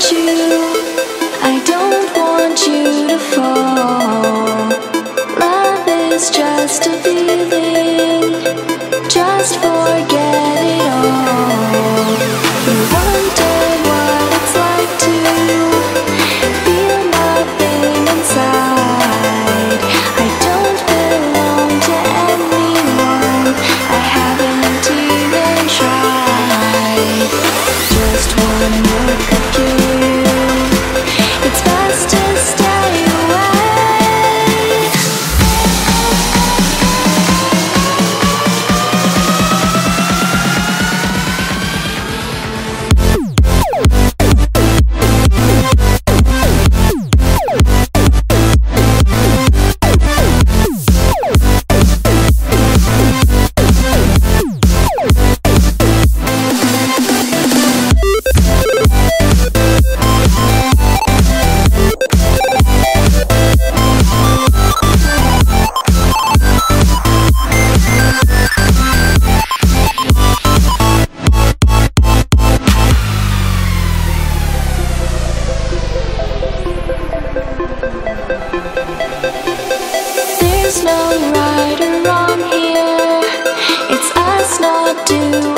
you There's no right or wrong here. It's us not do.